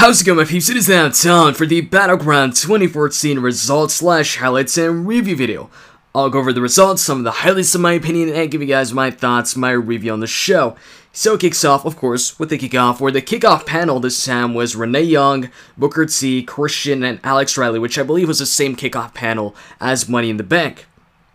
How's it going my peeps? It is now time for the Battleground 2014 results slash highlights and review video. I'll go over the results, some of the highlights in my opinion, and give you guys my thoughts, my review on the show. So it kicks off, of course, with the kickoff, where the kickoff panel this time was Renee Young, Booker T, Christian, and Alex Riley, which I believe was the same kickoff panel as Money in the Bank.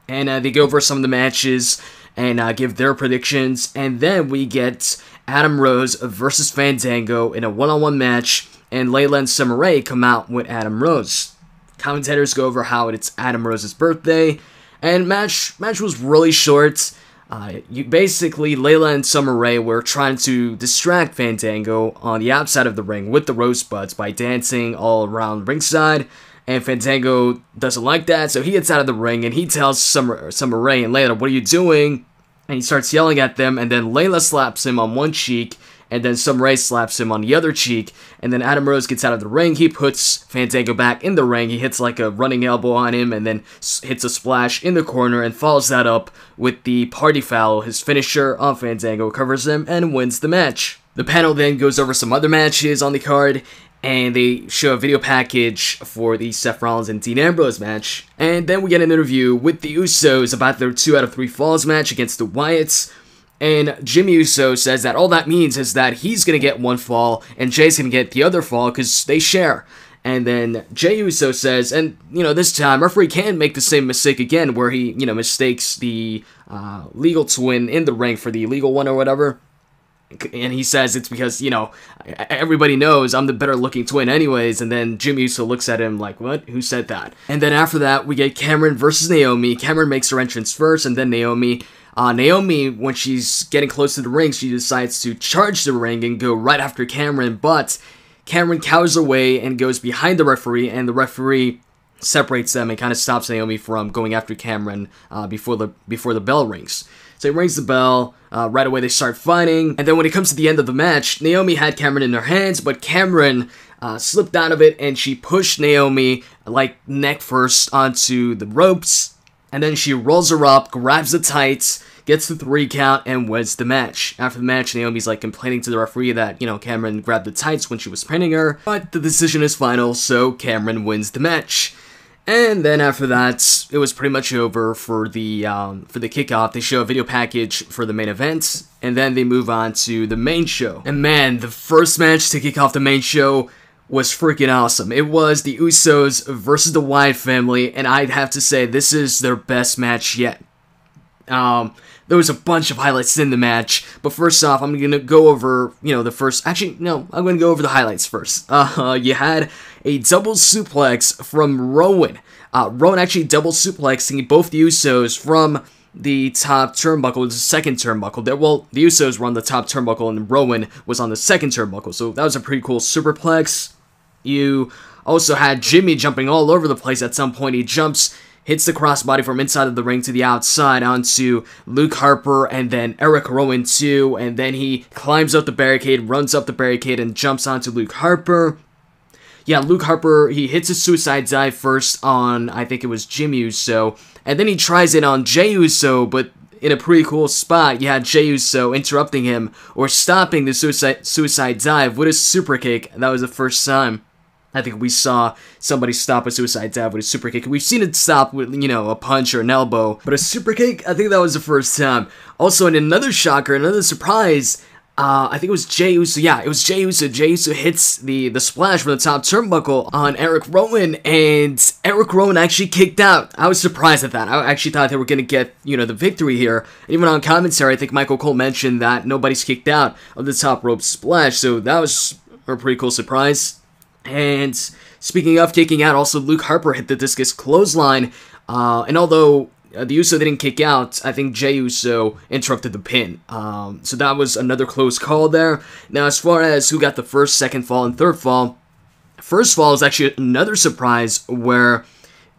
And uh, they go over some of the matches and uh, give their predictions, and then we get Adam Rose versus Fandango in a one-on-one match, and Layla and Layla and Summer Rae come out with Adam Rose. Commentators go over how it's Adam Rose's birthday, and match match was really short. Uh, you basically Layla and Summer Rae were trying to distract Fandango on the outside of the ring with the rosebuds by dancing all around ringside. And Fandango doesn't like that, so he gets out of the ring and he tells Summer, Summer Rae and Layla, What are you doing? and he starts yelling at them, and then Layla slaps him on one cheek, and then Summer Rae slaps him on the other cheek, and then Adam Rose gets out of the ring, he puts Fandango back in the ring, he hits like a running elbow on him, and then hits a splash in the corner, and follows that up with the party foul, his finisher on Fandango, covers him, and wins the match. The panel then goes over some other matches on the card, and they show a video package for the Seth Rollins and Dean Ambrose match. And then we get an interview with the Usos about their 2 out of 3 falls match against the Wyatts. And Jimmy Uso says that all that means is that he's going to get one fall and Jey's going to get the other fall because they share. And then Jey Uso says, and you know, this time referee can make the same mistake again where he, you know, mistakes the uh, legal twin in the ring for the illegal one or whatever. And he says it's because you know everybody knows I'm the better looking twin anyways. And then Jimmy Uso looks at him like what? Who said that? And then after that we get Cameron versus Naomi. Cameron makes her entrance first and then Naomi uh, Naomi when she's getting close to the ring she decides to charge the ring and go right after Cameron but Cameron cowers away and goes behind the referee and the referee separates them and kind of stops Naomi from going after Cameron uh, before the before the bell rings so he rings the bell. Uh, right away, they start fighting. And then when it comes to the end of the match, Naomi had Cameron in her hands, but Cameron uh, slipped out of it and she pushed Naomi, like, neck first onto the ropes. And then she rolls her up, grabs the tights, gets the three count, and wins the match. After the match, Naomi's like complaining to the referee that, you know, Cameron grabbed the tights when she was pinning her. But the decision is final, so Cameron wins the match. And then after that, it was pretty much over for the um, for the kickoff. They show a video package for the main event, and then they move on to the main show. And man, the first match to kick off the main show was freaking awesome. It was the Usos versus the Wyatt family, and I'd have to say this is their best match yet. Um, there was a bunch of highlights in the match, but first off, I'm gonna go over, you know, the first. Actually, no, I'm gonna go over the highlights first. Uh, you had a double suplex from Rowan. Uh, Rowan actually double suplexing both the Usos from the top turnbuckle, the second turnbuckle. There, well, the Usos were on the top turnbuckle, and Rowan was on the second turnbuckle. So that was a pretty cool superplex. You also had Jimmy jumping all over the place. At some point, he jumps hits the crossbody from inside of the ring to the outside onto Luke Harper and then Erick Rowan too, and then he climbs up the barricade, runs up the barricade, and jumps onto Luke Harper. Yeah, Luke Harper, he hits a suicide dive first on, I think it was Jim Uso, and then he tries it on Jey Uso, but in a pretty cool spot, you had Jey Uso interrupting him or stopping the suicide, suicide dive with a super kick. That was the first time. I think we saw somebody stop a suicide dive with a super kick. We've seen it stop with, you know, a punch or an elbow, but a super kick, I think that was the first time. Also, in another shocker, another surprise, uh, I think it was Jey Uso. Yeah, it was Jey Uso. Jey Uso hits the the splash from the top turnbuckle on Erick Rowan, and Erick Rowan actually kicked out. I was surprised at that. I actually thought they were gonna get you know the victory here. And even on commentary, I think Michael Cole mentioned that nobody's kicked out of the top rope splash, so that was a pretty cool surprise. And speaking of kicking out, also Luke Harper hit the discus clothesline. Uh, and although uh, the Uso didn't kick out, I think Jey Uso interrupted the pin. Um, so that was another close call there. Now, as far as who got the first, second fall, and third fall, first fall is actually another surprise where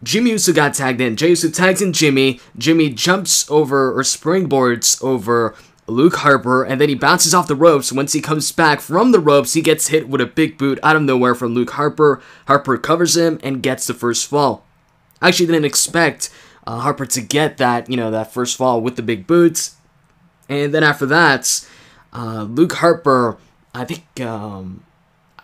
Jimmy Uso got tagged in. Jey Uso tags in Jimmy. Jimmy jumps over or springboards over Luke Harper, and then he bounces off the ropes. Once he comes back from the ropes, he gets hit with a big boot out of nowhere from Luke Harper. Harper covers him and gets the first fall. I actually didn't expect uh, Harper to get that, you know, that first fall with the big boots. And then after that, uh, Luke Harper, I think, um,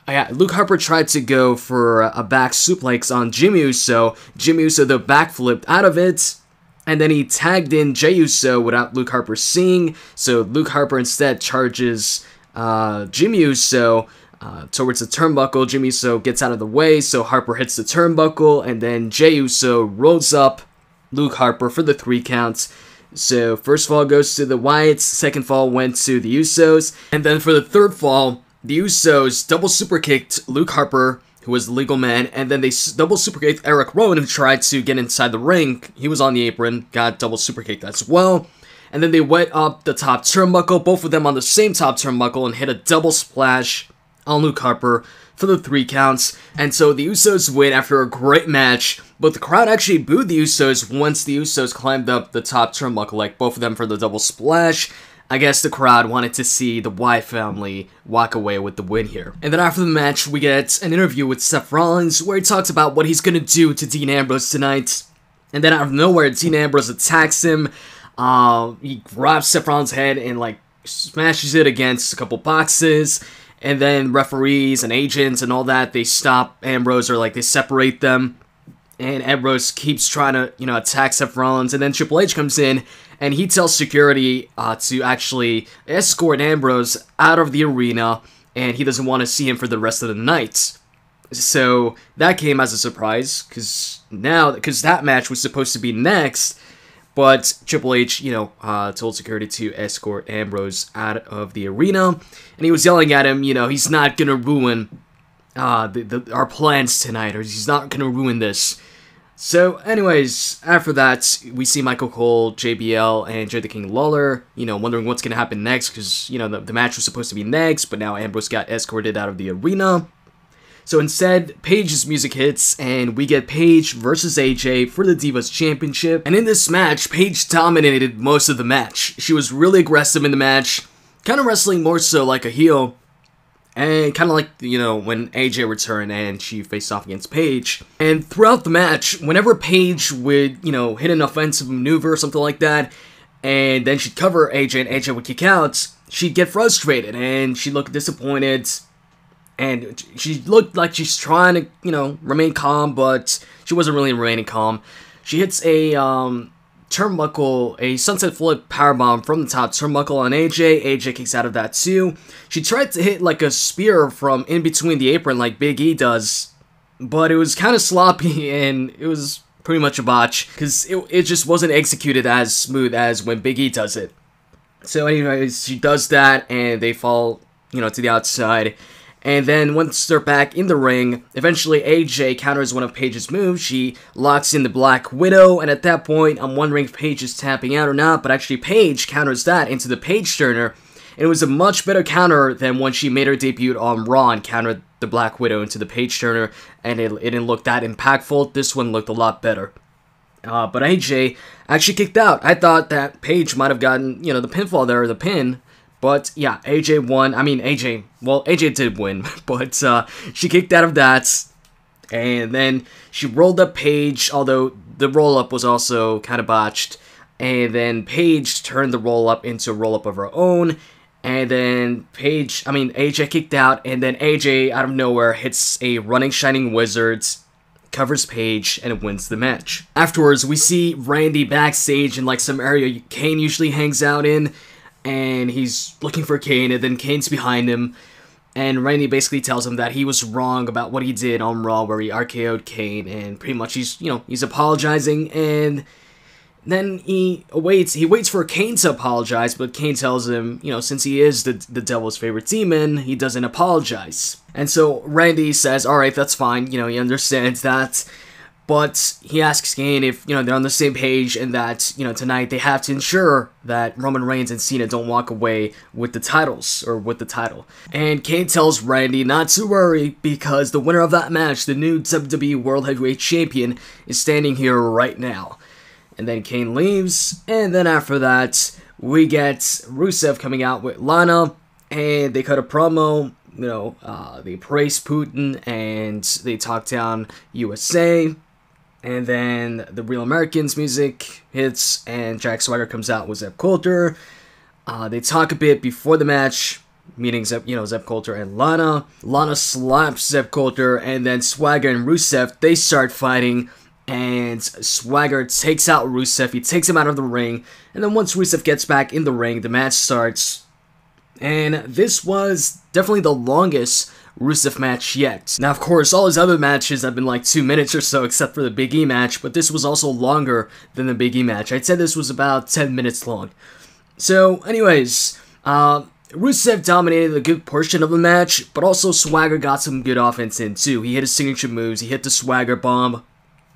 yeah, Luke Harper tried to go for a back suplex on Jimmy Uso. Jimmy Uso the backflipped out of it, and then he tagged in Jey Uso without Luke Harper seeing. So Luke Harper instead charges uh, Jimmy Uso uh, towards the turnbuckle. Jimmy Uso gets out of the way, so Harper hits the turnbuckle, and then Jey Uso rolls up Luke Harper for the three counts. So first fall goes to the Wyatts, second fall went to the Usos, and then for the third fall, the Usos double super kicked Luke Harper, who was the legal man, and then they double super kicked Erick Rowan, who tried to get inside the ring. He was on the apron, got double super kicked as well. And then they went up the top turnbuckle, both of them on the same top turnbuckle, and hit a double splash on Luke Harper for the three counts. And so the Usos win after a great match, but the crowd actually booed the Usos once the Usos climbed up the top turnbuckle, like both of them for the double splash. I guess the crowd wanted to see the Wyatt family walk away with the win here. And then after the match, we get an interview with Seth Rollins where he talks about what he's gonna do to Dean Ambrose tonight. And then out of nowhere, Dean Ambrose attacks him. Uh, he grabs Seth Rollins' head and like smashes it against a couple boxes and then referees and agents and all that they stop Ambrose or like they separate them and Ambrose keeps trying to you know attack Seth Rollins and then Triple H comes in and he tells security uh, to actually escort Ambrose out of the arena and he doesn't want to see him for the rest of the night so that came as a surprise because now because that match was supposed to be next but Triple H, you know, uh, told security to escort Ambrose out of the arena, and he was yelling at him, you know, he's not gonna ruin uh, the, the, our plans tonight, or he's not gonna ruin this. So, anyways, after that, we see Michael Cole, JBL, and Jerry the King Lawler, you know, wondering what's gonna happen next, because, you know, the, the match was supposed to be next, but now Ambrose got escorted out of the arena. So instead, Paige's music hits, and we get Paige versus AJ for the Divas Championship. And in this match, Paige dominated most of the match. She was really aggressive in the match, kind of wrestling more so like a heel, and kind of like, you know, when AJ returned and she faced off against Paige. And throughout the match, whenever Paige would, you know, hit an offensive maneuver or something like that, and then she'd cover AJ and AJ would kick out, she'd get frustrated and she'd look disappointed and she looked like she's trying to, you know, remain calm, but she wasn't really remaining calm. She hits a um, turnbuckle, a sunset flip powerbomb from the top turnbuckle on AJ. AJ kicks out of that too. She tried to hit like a spear from in between the apron like Big E does, but it was kind of sloppy and it was pretty much a botch because it, it just wasn't executed as smooth as when Big E does it. So, anyways, she does that and they fall, you know, to the outside. And then once they're back in the ring, eventually AJ counters one of Paige's moves. She locks in the Black Widow, and at that point, I'm wondering if Paige is tapping out or not, but actually Paige counters that into the Paige Turner. And It was a much better counter than when she made her debut on Raw and countered the Black Widow into the Paige Turner, and it, it didn't look that impactful. This one looked a lot better. Uh, but AJ actually kicked out. I thought that Paige might have gotten, you know, the pinfall there, or the pin, but yeah, AJ won. I mean, AJ, well, AJ did win, but uh, she kicked out of that. And then she rolled up Paige, although the roll up was also kind of botched. And then Paige turned the roll up into a roll up of her own. And then Paige, I mean, AJ kicked out. And then AJ, out of nowhere, hits a running Shining Wizards, covers Paige, and wins the match. Afterwards, we see Randy backstage in like some area Kane usually hangs out in and he's looking for Kane, and then Kane's behind him, and Randy basically tells him that he was wrong about what he did on Raw, where he RKO'd Kane, and pretty much he's you know he's apologizing, and then he waits he waits for Kane to apologize, but Kane tells him you know since he is the the devil's favorite demon, he doesn't apologize, and so Randy says, all right, that's fine, you know he understands that. But he asks Kane if, you know, they're on the same page and that, you know, tonight they have to ensure that Roman Reigns and Cena don't walk away with the titles or with the title. And Kane tells Randy not to worry because the winner of that match, the new WWE World Heavyweight Champion, is standing here right now. And then Kane leaves, and then after that, we get Rusev coming out with Lana, and they cut a promo. You know, uh, they praise Putin and they talk down USA and then the Real Americans music hits, and Jack Swagger comes out with Zeb Colter. Uh, they talk a bit before the match, meaning Zeb, you know, Zeb Colter and Lana. Lana slaps Zeb Colter, and then Swagger and Rusev they start fighting, and Swagger takes out Rusev. He takes him out of the ring, and then once Rusev gets back in the ring, the match starts. And this was definitely the longest Rusev match yet. Now, of course, all his other matches have been like two minutes or so, except for the Big E match, but this was also longer than the Big E match. I'd say this was about 10 minutes long. So, anyways, uh, Rusev dominated a good portion of the match, but also Swagger got some good offense in too. He hit his signature moves, he hit the Swagger bomb.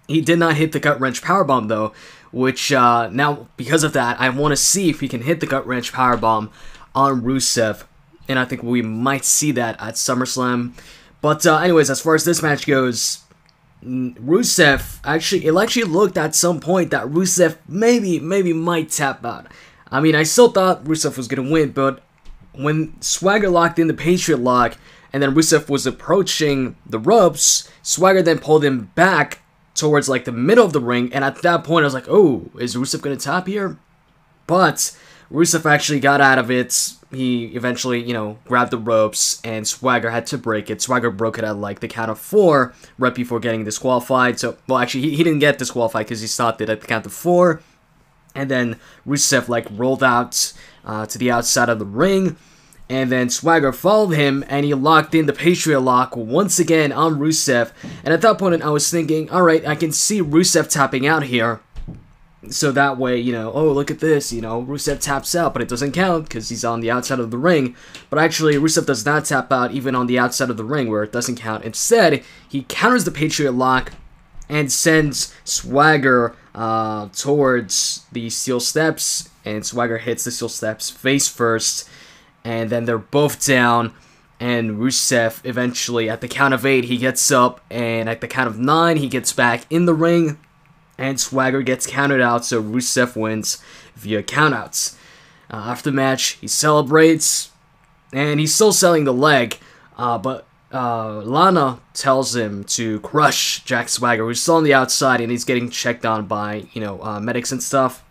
He did not hit the gut wrench power bomb though, which uh, now because of that, I want to see if he can hit the gut wrench power bomb on Rusev, and I think we might see that at SummerSlam. But uh, anyways, as far as this match goes, Rusev actually it actually looked at some point that Rusev maybe maybe might tap out. I mean, I still thought Rusev was gonna win, but when Swagger locked in the Patriot lock and then Rusev was approaching the ropes, Swagger then pulled him back towards like the middle of the ring, and at that point I was like, oh, is Rusev gonna tap here? But Rusev actually got out of it. He eventually, you know, grabbed the ropes, and Swagger had to break it. Swagger broke it at like the count of four, right before getting disqualified. So, well, actually, he, he didn't get disqualified because he stopped it at the count of four. And then Rusev like rolled out uh, to the outside of the ring. And then Swagger followed him and he locked in the Patriot lock once again on Rusev. And at that point, I was thinking, alright, I can see Rusev tapping out here. So that way, you know, oh, look at this, you know, Rusev taps out, but it doesn't count because he's on the outside of the ring. But actually, Rusev does not tap out even on the outside of the ring where it doesn't count. Instead, he counters the Patriot lock and sends Swagger uh, towards the steel steps. And Swagger hits the steel steps face first and then they're both down. And Rusev eventually, at the count of eight, he gets up, and at the count of nine, he gets back in the ring, and Swagger gets counted out, so Rusev wins via countouts. Uh, after the match, he celebrates, and he's still selling the leg, uh, but uh, Lana tells him to crush Jack Swagger, who's still on the outside, and he's getting checked on by, you know, uh, medics and stuff.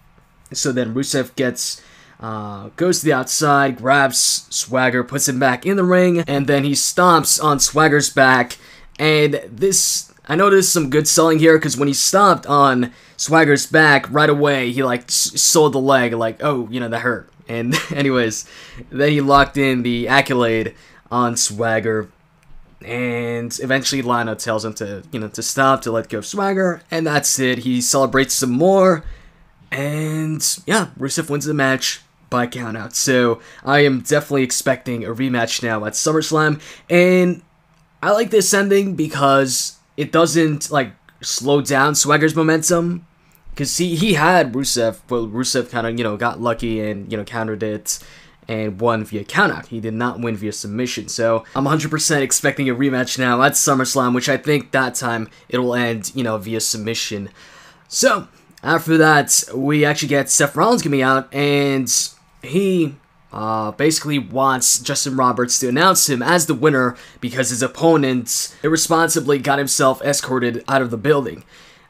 So then Rusev gets uh, goes to the outside, grabs Swagger, puts him back in the ring, and then he stomps on Swagger's back. And this, I noticed some good selling here because when he stopped on Swagger's back right away, he like sold the leg, like, oh, you know, that hurt. And anyways, then he locked in the accolade on Swagger. And eventually Lana tells him to, you know, to stop, to let go of Swagger. And that's it. He celebrates some more. And yeah, Rusev wins the match by countout. So I am definitely expecting a rematch now at SummerSlam. And I like this ending because it doesn't like slow down Swagger's momentum. Because he, he had Rusev, but Rusev kind of, you know, got lucky and, you know, countered it and won via countout. He did not win via submission. So I'm 100% expecting a rematch now at SummerSlam, which I think that time it will end, you know, via submission. So after that, we actually get Seth Rollins coming out, and he uh, basically wants Justin Roberts to announce him as the winner because his opponent irresponsibly got himself escorted out of the building.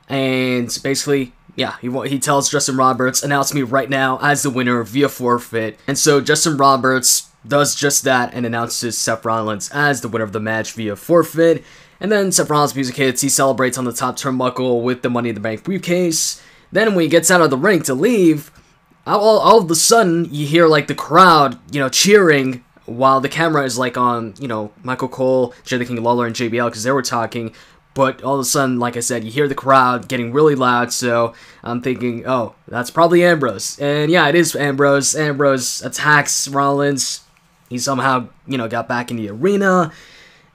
And basically, yeah, he, he tells Justin Roberts, announce me right now as the winner via forfeit. And so Justin Roberts does just that and announces Seth Rollins as the winner of the match via forfeit. And then Seth Rollins music hits, he celebrates on the top turnbuckle with the Money in the Bank briefcase. Then when he gets out of the ring to leave, all, all of a sudden you hear like the crowd, you know, cheering while the camera is like on, you know, Michael Cole, Jerry the King Lawler, and JBL because they were talking. But all of a sudden, like I said, you hear the crowd getting really loud. So I'm thinking, oh, that's probably Ambrose. And yeah, it is Ambrose. Ambrose attacks Rollins. He somehow, you know, got back in the arena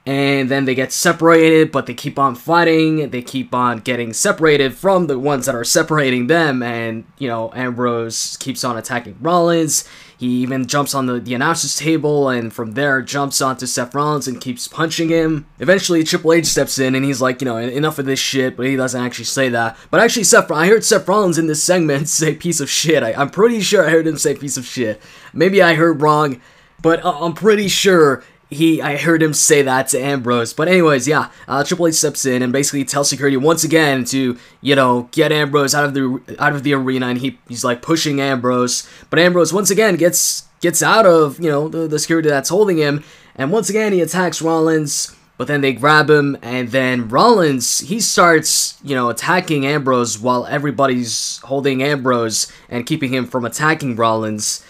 and then they get separated, but they keep on fighting. They keep on getting separated from the ones that are separating them, and you know Ambrose keeps on attacking Rollins. He even jumps on the, the announcer's table, and from there jumps onto Seth Rollins and keeps punching him. Eventually, Triple H steps in, and he's like, you know, enough of this shit, but he doesn't actually say that. But actually, Seth, I heard Seth Rollins in this segment say piece of shit. I, I'm pretty sure I heard him say piece of shit. Maybe I heard wrong, but uh, I'm pretty sure he I heard him say that to Ambrose. But anyways, yeah, uh, Triple H steps in and basically tells security once again to you know get Ambrose out of the out of the arena, and he he's like pushing Ambrose, but Ambrose once again gets gets out of, you know, the, the security that's holding him, and once again he attacks Rollins, but then they grab him, and then Rollins, he starts, you know, attacking Ambrose while everybody's holding Ambrose and keeping him from attacking Rollins.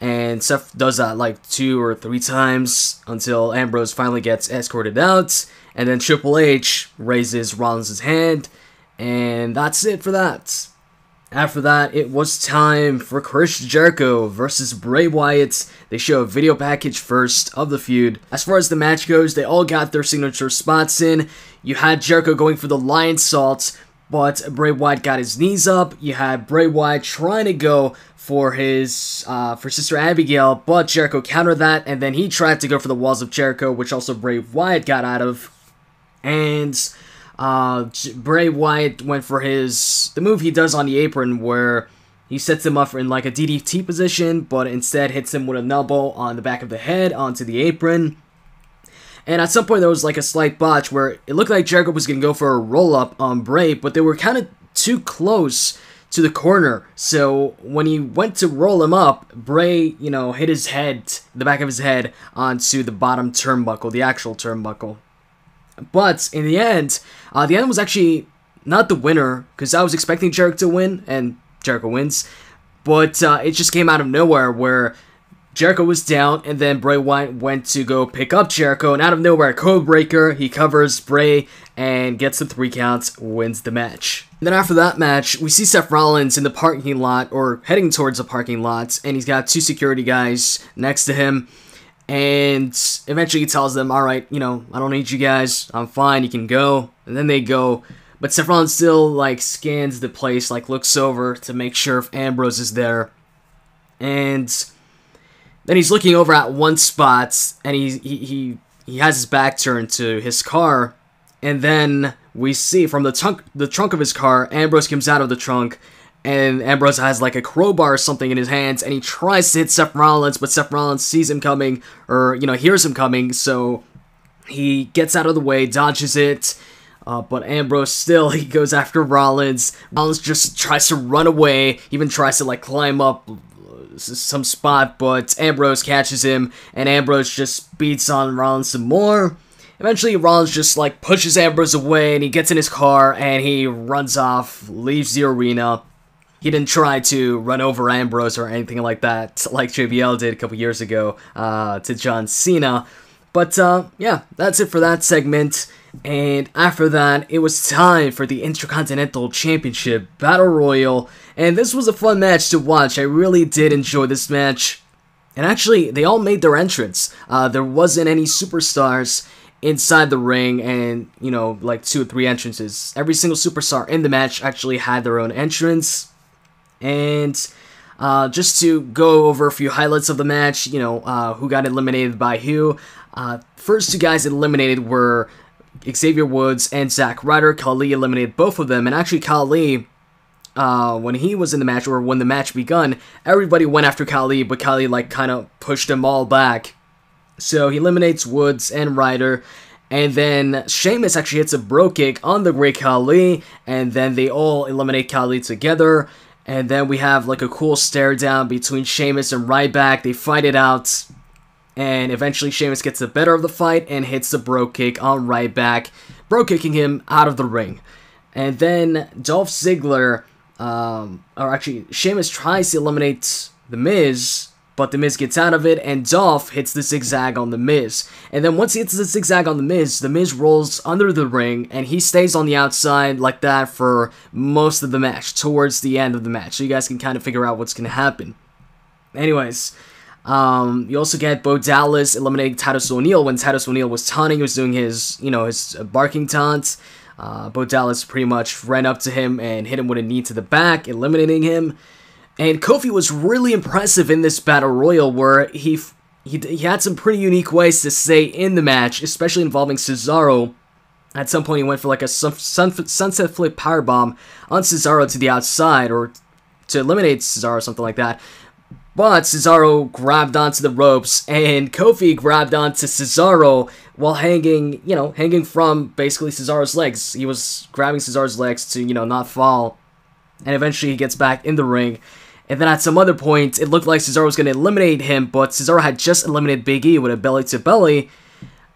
And Seth does that like two or three times until Ambrose finally gets escorted out. And then Triple H raises Rollins' hand. And that's it for that. After that, it was time for Chris Jericho versus Bray Wyatt. They show a video package first of the feud. As far as the match goes, they all got their signature spots in. You had Jericho going for the Lionsault, but Bray Wyatt got his knees up. You had Bray Wyatt trying to go for his uh, for Sister Abigail, but Jericho countered that, and then he tried to go for the Walls of Jericho, which also Bray Wyatt got out of. And uh, Bray Wyatt went for his the move he does on the apron where he sets him up in like a DDT position, but instead hits him with an elbow on the back of the head onto the apron. And at some point there was like a slight botch where it looked like Jericho was gonna go for a roll up on Bray, but they were kind of too close to the corner. So when he went to roll him up, Bray, you know, hit his head, the back of his head, onto the bottom turnbuckle, the actual turnbuckle. But in the end, uh, the end was actually not the winner because I was expecting Jericho to win, and Jericho wins. But uh, it just came out of nowhere where Jericho was down, and then Bray Wyatt went to go pick up Jericho, and out of nowhere, Codebreaker, he covers Bray and gets the three counts, wins the match. And then after that match, we see Seth Rollins in the parking lot, or heading towards the parking lot, and he's got two security guys next to him. And eventually he tells them, alright, you know, I don't need you guys. I'm fine. You can go. And then they go. But Seth Rollins still, like, scans the place, like, looks over to make sure if Ambrose is there. And then he's looking over at one spot, and he, he, he, he has his back turned to his car. And then we see from the trunk, the trunk of his car, Ambrose comes out of the trunk and Ambrose has like a crowbar or something in his hands, and he tries to hit Seth Rollins, but Seth Rollins sees him coming, or, you know, hears him coming, so he gets out of the way, dodges it, uh, but Ambrose still, he goes after Rollins. Rollins just tries to run away, even tries to, like, climb up some spot, but Ambrose catches him, and Ambrose just beats on Rollins some more. Eventually, Rollins just, like, pushes Ambrose away, and he gets in his car, and he runs off, leaves the arena he didn't try to run over Ambrose or anything like that, like JBL did a couple years ago uh, to John Cena. But uh, yeah, that's it for that segment. And after that, it was time for the Intercontinental Championship Battle Royal. And this was a fun match to watch. I really did enjoy this match. And actually, they all made their entrance. Uh, there wasn't any superstars inside the ring and, you know, like two or three entrances. Every single superstar in the match actually had their own entrance. And uh, just to go over a few highlights of the match, you know, uh, who got eliminated by who. Uh, first two guys eliminated were Xavier Woods and Zack Ryder. Khali eliminated both of them, and actually Khali, uh, when he was in the match, or when the match begun, everybody went after Khali, but Khali like, kind of pushed them all back. So he eliminates Woods and Ryder, and then Sheamus actually hits a bro kick on the Great Khali, and then they all eliminate Khali together. And then we have like a cool stare down between Sheamus and Ryback. They fight it out. And eventually Sheamus gets the better of the fight and hits the bro kick on Ryback, bro kicking him out of the ring. And then Dolph Ziggler, um, or actually Sheamus tries to eliminate The Miz, but The Miz gets out of it, and Dolph hits the zigzag on The Miz. And then once he hits the zigzag on The Miz, The Miz rolls under the ring, and he stays on the outside like that for most of the match, towards the end of the match. So you guys can kind of figure out what's going to happen. Anyways, um, you also get Bo Dallas eliminating Titus O'Neil when Titus O'Neil was taunting, he was doing his, you know, his barking taunt. Uh, Bo Dallas pretty much ran up to him and hit him with a knee to the back, eliminating him. And Kofi was really impressive in this battle royal where he, he, he had some pretty unique ways to stay in the match, especially involving Cesaro. At some point, he went for like a sun, sun, sunset flip powerbomb on Cesaro to the outside, or to eliminate Cesaro, something like that. But Cesaro grabbed onto the ropes, and Kofi grabbed onto Cesaro while hanging, you know, hanging from basically Cesaro's legs. He was grabbing Cesaro's legs to, you know, not fall. And eventually he gets back in the ring And then at some other point, it looked like Cesaro was going to eliminate him, but Cesaro had just eliminated Big E with a belly to belly.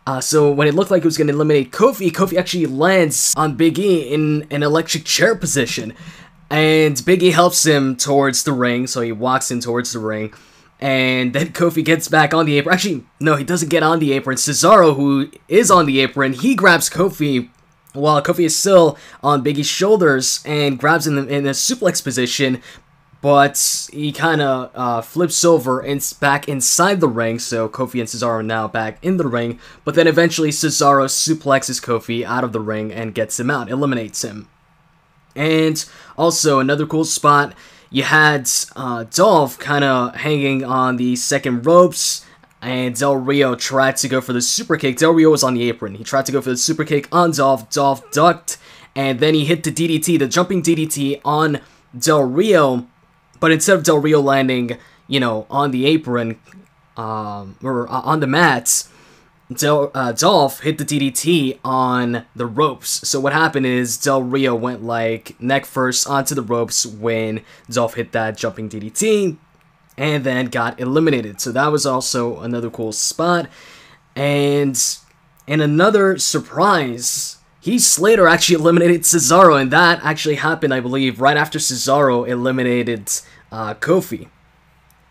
Uh, so when it looked like it was going to eliminate Kofi, Kofi actually lands on Big E in an electric chair position. And Big E helps him towards the ring, so he walks in towards the ring. And then Kofi gets back on the apron. Actually, no, he doesn't get on the apron. Cesaro, who is on the apron, he grabs Kofi while Kofi is still on Big E's shoulders and grabs him in a suplex position, but he kind of uh, flips over and back inside the ring, so Kofi and Cesaro are now back in the ring, but then eventually Cesaro suplexes Kofi out of the ring and gets him out, eliminates him. And also, another cool spot, you had uh, Dolph kind of hanging on the second ropes, and Del Rio tried to go for the super kick. Del Rio was on the apron. He tried to go for the super kick on Dolph. Dolph ducked, and then he hit the DDT, the jumping DDT on Del Rio, but instead of Del Rio landing, you know, on the apron, um, or uh, on the mats, Del, uh, Dolph hit the DDT on the ropes. So what happened is Del Rio went like neck first onto the ropes when Dolph hit that jumping DDT and then got eliminated. So that was also another cool spot. And in another surprise, Heath Slater actually eliminated Cesaro, and that actually happened, I believe, right after Cesaro eliminated uh, Kofi.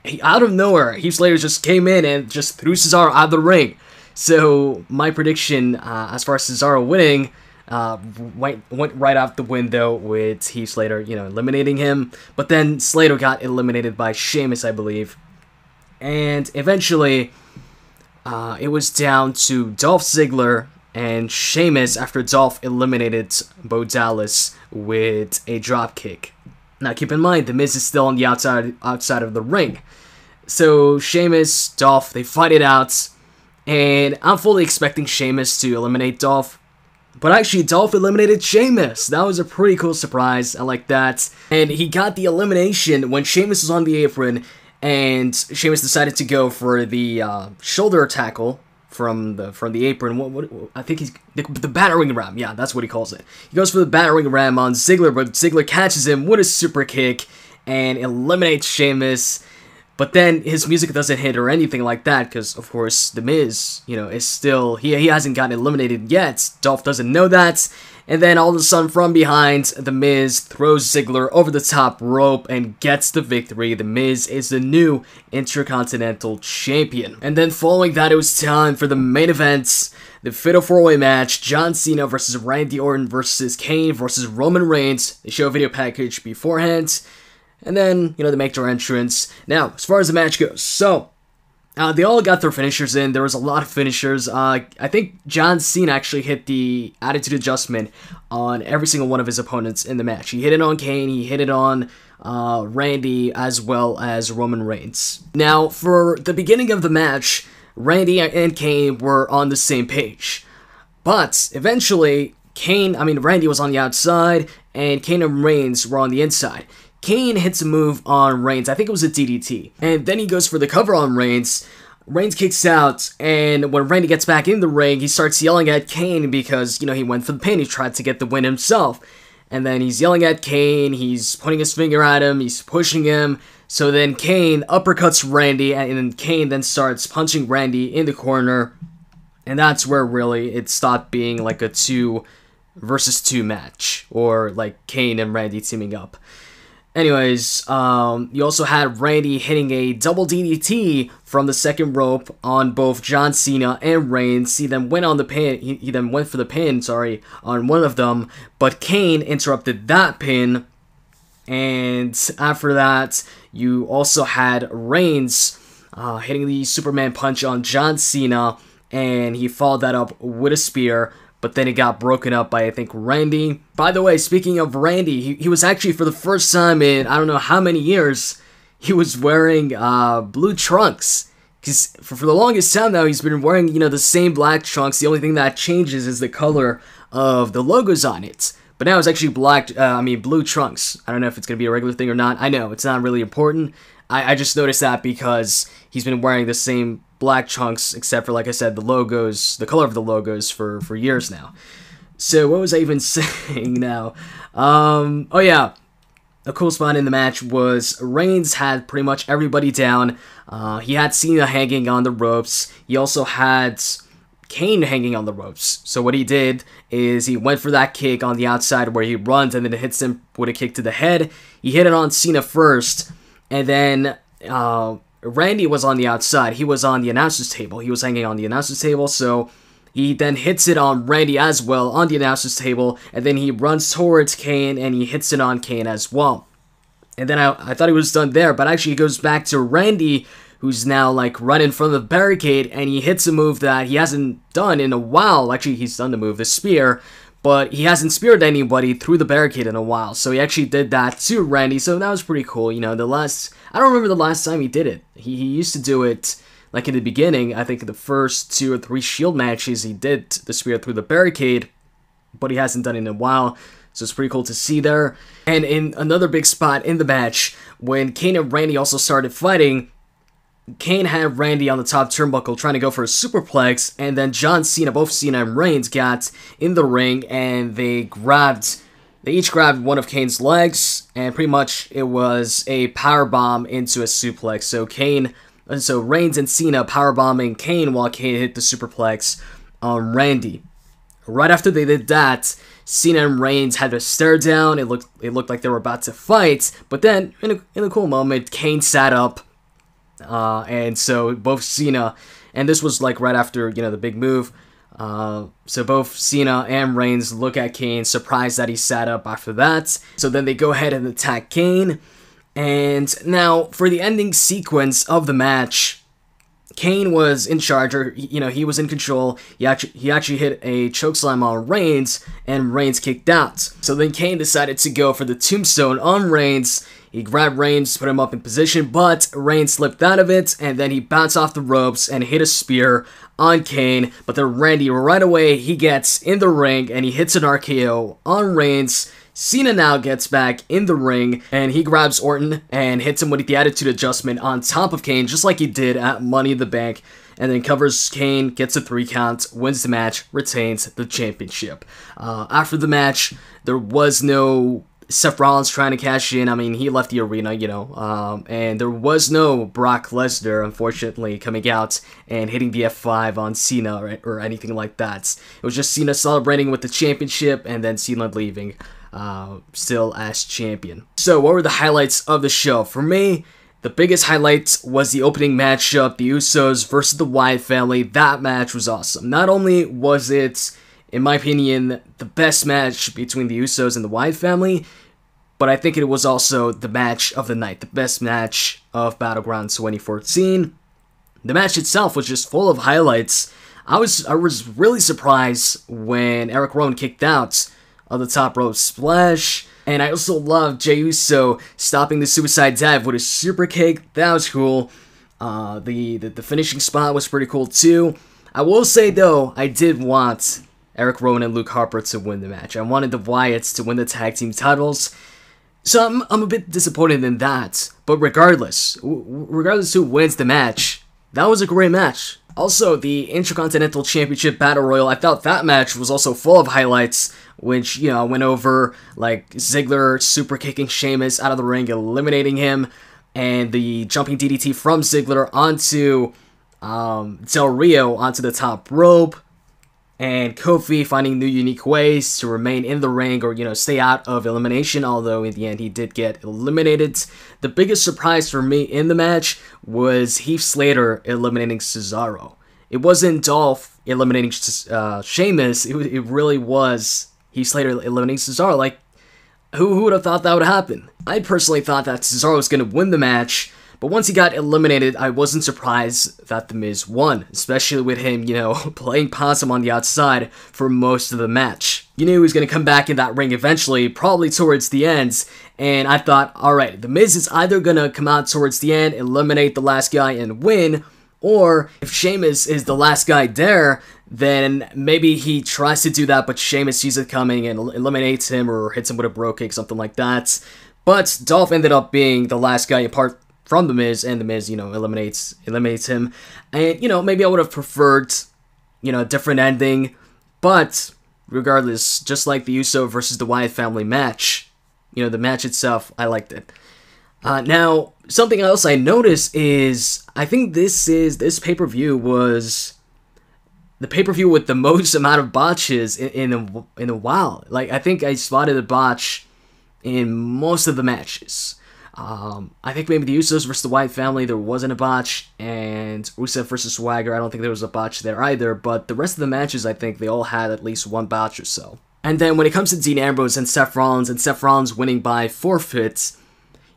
He, out of nowhere, Heath Slater just came in and just threw Cesaro out of the ring. So my prediction, uh, as far as Cesaro winning, uh, went went right out the window with Heath Slater, you know, eliminating him. But then Slater got eliminated by Sheamus, I believe, and eventually, uh, it was down to Dolph Ziggler and Sheamus after Dolph eliminated Bo Dallas with a dropkick. Now keep in mind, The Miz is still on the outside outside of the ring. So Sheamus, Dolph, they fight it out, and I'm fully expecting Sheamus to eliminate Dolph. But actually, Dolph eliminated Sheamus. That was a pretty cool surprise. I like that. And he got the elimination when Sheamus was on the apron, and Sheamus decided to go for the uh, shoulder tackle from the from the apron. What, what I think he's the, the, battering ram. Yeah, that's what he calls it. He goes for the battering ram on Ziggler, but Ziggler catches him with a super kick and eliminates Sheamus. But then his music doesn't hit or anything like that because, of course, The Miz, you know, is still he he hasn't gotten eliminated yet. Dolph doesn't know that, and then all of a sudden, from behind, The Miz throws Ziggler over the top rope and gets the victory. The Miz is the new Intercontinental Champion. And then following that, it was time for the main event. The Fatal 4-Way match, John Cena versus Randy Orton versus Kane versus Roman Reigns. They show a video package beforehand. And then, you know, they make their entrance. Now, as far as the match goes, so uh, they all got their finishers in. There was a lot of finishers. Uh, I think John Cena actually hit the attitude adjustment on every single one of his opponents in the match. He hit it on Kane, he hit it on uh, Randy, as well as Roman Reigns. Now, for the beginning of the match, Randy and Kane were on the same page. But eventually, Kane, I mean, Randy was on the outside, and Kane and Reigns were on the inside. Kane hits a move on Reigns. I think it was a DDT. And then he goes for the cover on Reigns. Reigns kicks out, and when Randy gets back in the ring, he starts yelling at Kane because, you know, he went for the pin. He tried to get the win himself. And then he's yelling at Kane, he's pointing his finger at him, he's pushing him. So then Kane uppercuts Randy, and then Kane then starts punching Randy in the corner. And that's where really it stopped being like a two versus two match, or like Kane and Randy teaming up. Anyways, um, you also had Randy hitting a double DDT from the second rope on both John Cena and Reigns. He then went on the pin. He, he then went for the pin. Sorry, on one of them, but Kane interrupted that pin. And after that, you also had Reigns uh, hitting the Superman punch on John Cena, and he followed that up with a spear but then it got broken up by I think Randy. By the way, speaking of Randy, he, he was actually for the first time in I don't know how many years, he was wearing uh, blue trunks. Because for, for the longest time now, he's been wearing, you know, the same black trunks. The only thing that changes is the color of the logos on it. But now it's actually black, uh, I mean, blue trunks. I don't know if it's going to be a regular thing or not. I know, it's not really important. I, I just noticed that because he's been wearing the same black chunks, except for, like I said, the logos, the color of the logos for, for years now. So what was I even saying now? Um, oh yeah. a cool spot in the match was Reigns had pretty much everybody down. Uh, he had Cena hanging on the ropes. He also had Kane hanging on the ropes. So what he did is he went for that kick on the outside where he runs and then it hits him with a kick to the head. He hit it on Cena first, and then uh, Randy was on the outside. He was on the announcer's table. He was hanging on the announcer's table, so he then hits it on Randy as well on the announcer's table, and then he runs towards Kane and he hits it on Kane as well. And then I, I thought he was done there, but actually he goes back to Randy, who's now like right in front of the barricade, and he hits a move that he hasn't done in a while. Actually, he's done the move, the spear, but he hasn't speared anybody through the barricade in a while. So he actually did that to Randy, so that was pretty cool. You know, the last, I don't remember the last time he did it. He, he used to do it like in the beginning, I think the first two or three Shield matches, he did the spear through the barricade, but he hasn't done it in a while. So it's pretty cool to see there. And in another big spot in the match, when Kane and Randy also started fighting, Kane had Randy on the top turnbuckle trying to go for a superplex, and then John Cena, both Cena and Reigns, got in the ring and they grabbed, they each grabbed one of Kane's legs, and pretty much it was a power bomb into a suplex. So Kane and so Reigns and Cena powerbombing Kane while Kane hit the superplex on Randy. Right after they did that, Cena and Reigns had a stare down. It looked it looked like they were about to fight, but then in a, in a cool moment, Kane sat up, uh, and so both Cena and this was like right after you know the big move. Uh, so both Cena and Reigns look at Kane, surprised that he sat up after that. So then they go ahead and attack Kane. And now, for the ending sequence of the match, Kane was in charge, or you know, he was in control. He actually he actually hit a chokeslam on Reigns, and Reigns kicked out. So then Kane decided to go for the tombstone on Reigns. He grabbed Reigns, put him up in position, but Reigns slipped out of it, and then he bounced off the ropes and hit a spear on Kane. But then Randy right away he gets in the ring and he hits an RKO on Reigns. Cena now gets back in the ring and he grabs Orton and hits him with the attitude adjustment on top of Kane, just like he did at Money in the Bank, and then covers Kane, gets a three count, wins the match, retains the championship. Uh, after the match, there was no Seth Rollins trying to cash in. I mean, he left the arena, you know, um, and there was no Brock Lesnar, unfortunately, coming out and hitting the F5 on Cena or, or anything like that. It was just Cena celebrating with the championship and then Cena leaving uh, still as champion. So, what were the highlights of the show? For me, the biggest highlight was the opening matchup, the Usos versus the Wyatt family. That match was awesome. Not only was it, in my opinion, the best match between the Usos and the Wyatt family, but I think it was also the match of the night, the best match of Battleground 2014. The match itself was just full of highlights. I was I was really surprised when Erick Rowan kicked out of the top rope splash. And I also love Jey Uso stopping the suicide dive with a super kick. That was cool. Uh, the, the, the finishing spot was pretty cool too. I will say though, I did want Erick Rowan and Luke Harper to win the match. I wanted the Wyatts to win the tag team titles. So I'm, I'm a bit disappointed in that. But regardless, regardless who wins the match, that was a great match. Also, the Intercontinental Championship Battle Royal, I thought that match was also full of highlights, which, you know, went over, like, Ziggler super kicking Sheamus out of the ring, eliminating him, and the jumping DDT from Ziggler onto um, Del Rio onto the top rope, and Kofi finding new unique ways to remain in the ring or, you know, stay out of elimination, although in the end he did get eliminated. The biggest surprise for me in the match was Heath Slater eliminating Cesaro. It wasn't Dolph eliminating uh, Sheamus, it, it really was Heath Slater eliminating Cesaro. Like, who, who would have thought that would happen? I personally thought that Cesaro was going to win the match but once he got eliminated, I wasn't surprised that The Miz won, especially with him, you know, playing possum on the outside for most of the match. You knew he was going to come back in that ring eventually, probably towards the end, and I thought, alright, The Miz is either going to come out towards the end, eliminate the last guy, and win, or if Sheamus is the last guy there, then maybe he tries to do that, but Sheamus sees it coming and eliminates him or hits him with a bro kick, something like that. But Dolph ended up being the last guy in part from the Miz, and the Miz, you know, eliminates eliminates him. And you know, maybe I would have preferred, you know, a different ending, but regardless, just like the Uso versus the Wyatt family match, you know, the match itself, I liked it. Uh, now, something else I noticed is I think this is this pay per view was the pay per view with the most amount of botches in, in a, in a while. Like I think I spotted a botch in most of the matches. Um, I think maybe the Usos versus the Wyatt family there wasn't a botch, and Rusev versus Swagger I don't think there was a botch there either. But the rest of the matches I think they all had at least one botch or so. And then when it comes to Dean Ambrose and Seth Rollins and Seth Rollins winning by forfeit,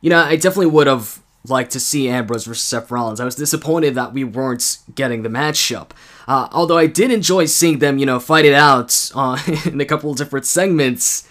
you know I definitely would have liked to see Ambrose versus Seth Rollins. I was disappointed that we weren't getting the matchup. Uh, although I did enjoy seeing them, you know, fight it out uh, in a couple different segments.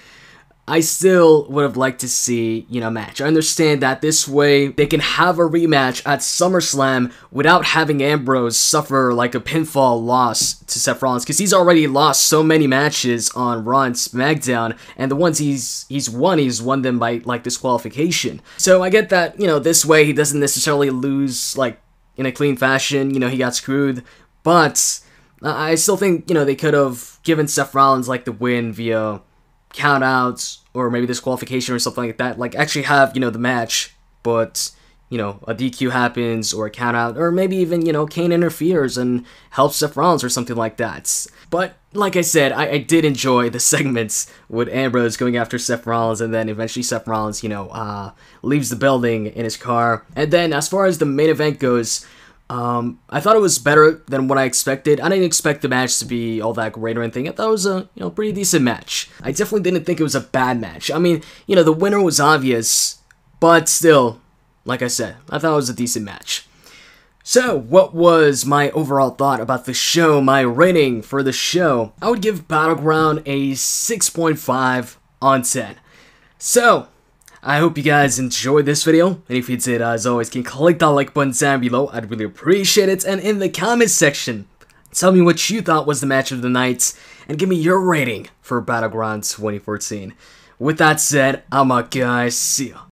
I still would have liked to see, you know, match. I understand that this way they can have a rematch at SummerSlam without having Ambrose suffer like a pinfall loss to Seth Rollins because he's already lost so many matches on Raw SmackDown, and the ones he's he's won, he's won them by like disqualification. So I get that, you know, this way he doesn't necessarily lose like in a clean fashion. You know, he got screwed, but I still think you know they could have given Seth Rollins like the win via countouts or maybe disqualification or something like that. Like actually have you know the match, but you know a DQ happens or a countout, or maybe even you know Kane interferes and helps Seth Rollins or something like that. But like I said, I, I did enjoy the segments with Ambrose going after Seth Rollins, and then eventually Seth Rollins, you know, uh, leaves the building in his car. And then as far as the main event goes. Um, I thought it was better than what I expected. I didn't expect the match to be all that great or anything. I thought it was a you know pretty decent match. I definitely didn't think it was a bad match. I mean, you know, the winner was obvious, but still, like I said, I thought it was a decent match. So, what was my overall thought about the show? My rating for the show? I would give Battleground a 6.5 on 10. So, I hope you guys enjoyed this video, and if you did, as always, can click that like button down below, I'd really appreciate it, and in the comments section, tell me what you thought was the match of the night, and give me your rating for Battleground 2014. With that said, I'm out guys, see ya.